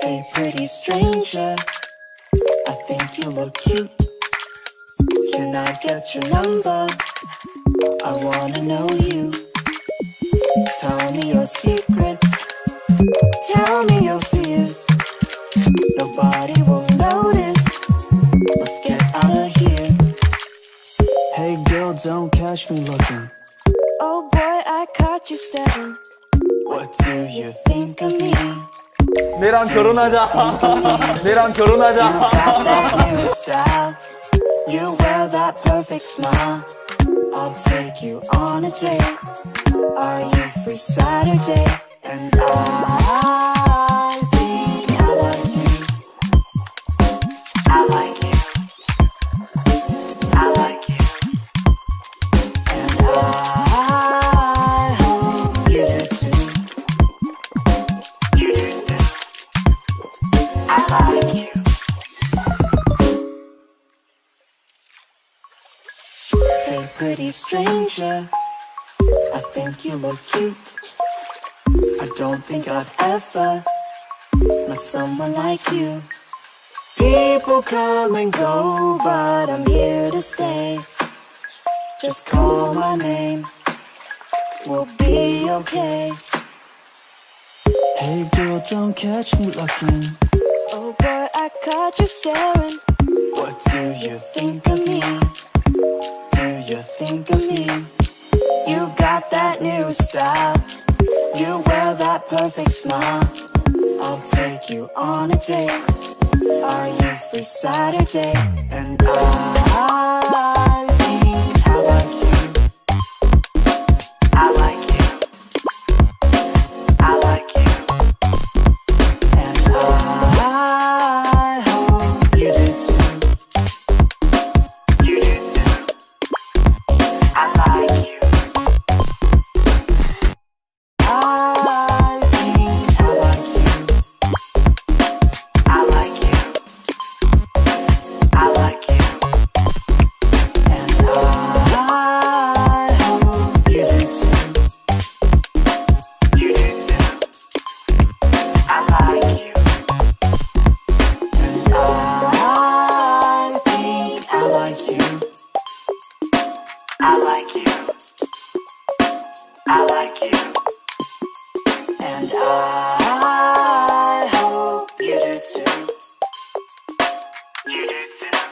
Hey, pretty stranger, I think you look cute. Can I get your number? I wanna know you. Tell me your secrets, tell me your fears. Nobody will notice. Let's get out of here. Hey girl, don't catch me looking. Oh boy, I caught you staring. 내랑 결혼하자. 내랑 결혼하자. You got that new style. You wear that perfect smile. I'll take you on a date. Are you free Saturday? And I pretty stranger. I think you look cute. I don't think I've ever met someone like you. People come and go, but I'm here to stay. Just call my name. We'll be okay. Hey girl, don't catch me looking. Oh boy, I caught you staring. What do you think of me? That perfect smile. I'll take you on a date. Are you free Saturday? And I I like you. I like you. And I hope you do too. You do too.